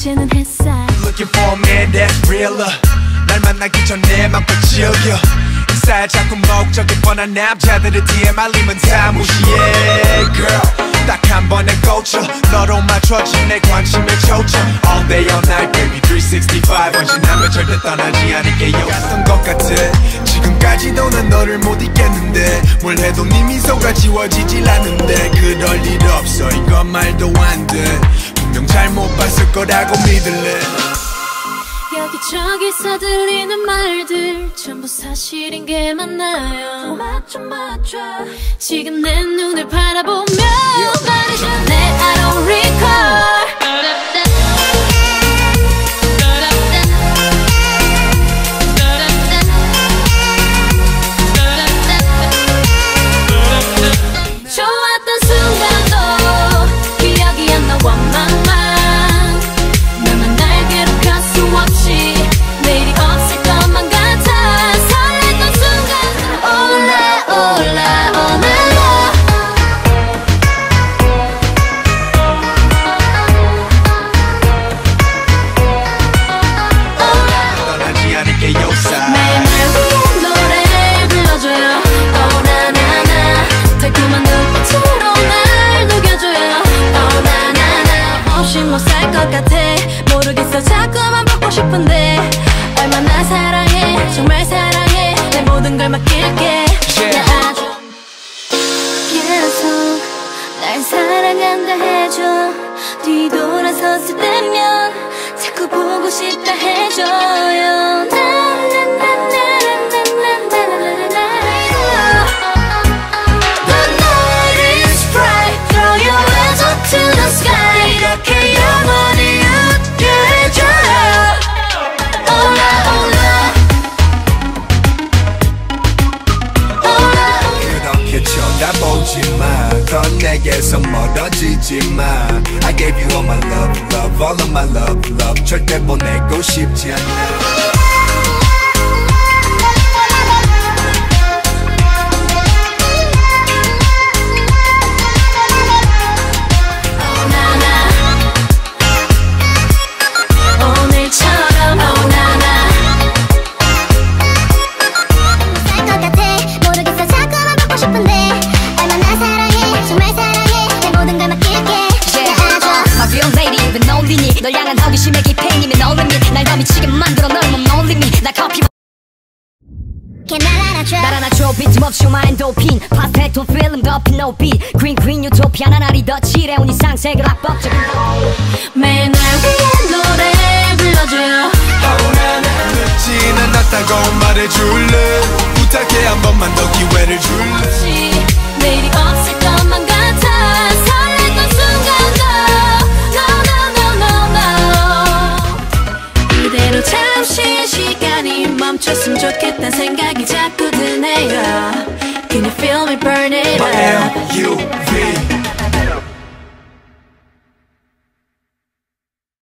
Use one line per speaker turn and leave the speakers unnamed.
쟤는 햇살.
Looking for a man that's realer. 날 만나기 전에 맘껏 즐겨. 쌀 자꾸 목적이 뻔한 남자들의 DM 알림은 다 무시해 Girl 딱한 번에 꽂혀 너로 맞춰진 내 관심을 쫓아 All day all night baby. 365 헌신하며 절대 떠나지 않을게요. 갔던 것 같아. 지금까지도 난 너를 못 잊겠는데. 뭘 해도 네 미소가 지워지질 않는데. 그럴 일 없어. 이건 말도 안돼 분명 잘못 봤을 거라고 믿을래.
여기저기서 들리는 말들 전부 사실인 게 맞나요? 맞죠 맞죠 지금 내 눈을 바라보며 말 모든 걸 맡길게
Yeah.
계속 날 사랑한다 해줘 뒤돌아섰을 때면 자꾸 보고 싶다
내게서 멀어지지 마. I gave you all my love, love, all of my love, love. 절대 보내고 싶지 않아.
알아줘.
날 안아줘 빈틈없이 오마 엔도핀. 파스텔 톤 필름 덮인 beat. Green green 유토피아 나날이 더 칠해온 이상 색을 압박적인
매일 날 위한 노래 불러줘요.
늦진 않았다고 말해줄래? 부탁해 한 번만 더 기회를 줄래?
내일이 없을 것만 같아. 설렜던 순간도 No no no no no 이대로 잠시 시간이 멈췄으면 좋겠단 생각이 자꾸 burn it.
L-U-V